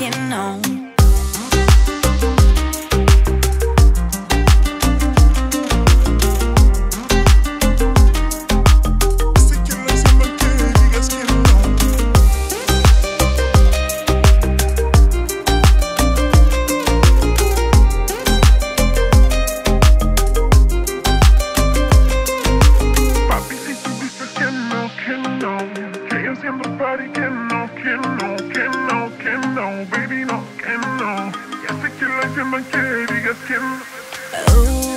en que digas que no. que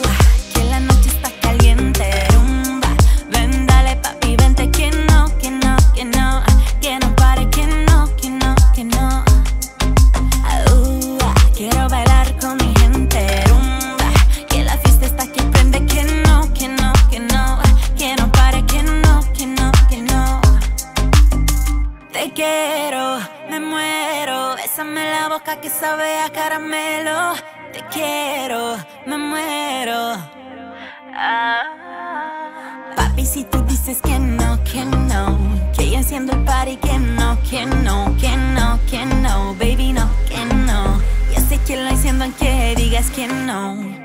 caramelo. Te quiero, me muero. Ah. Papi, si tú dices que no, que no, que ya enciendo el party, que no, que no, que no, que no, baby, no, que no. Ya sé que lo enciendo aunque digas que no.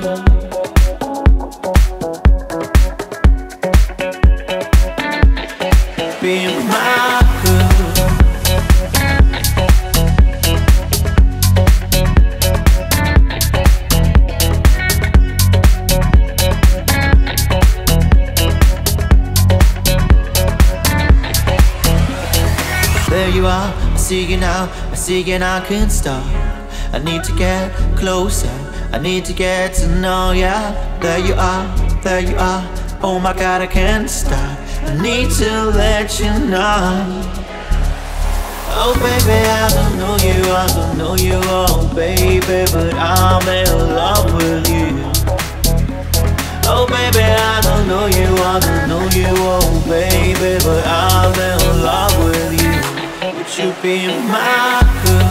you are, I see you now, I see you now, I can't stop. I need to get closer. I need to get to know ya. There you are, there you are. Oh my god, I can't stop. I need to let you know. Oh baby, I don't know you, I don't know you, oh baby But I'm in love with you. Oh baby, I don't know you, I don't know you, oh baby But I'm you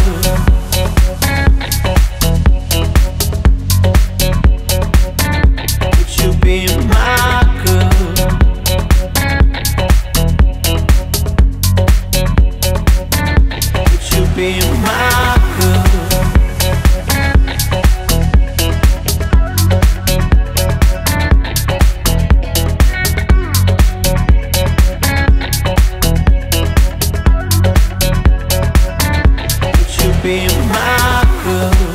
be my girl.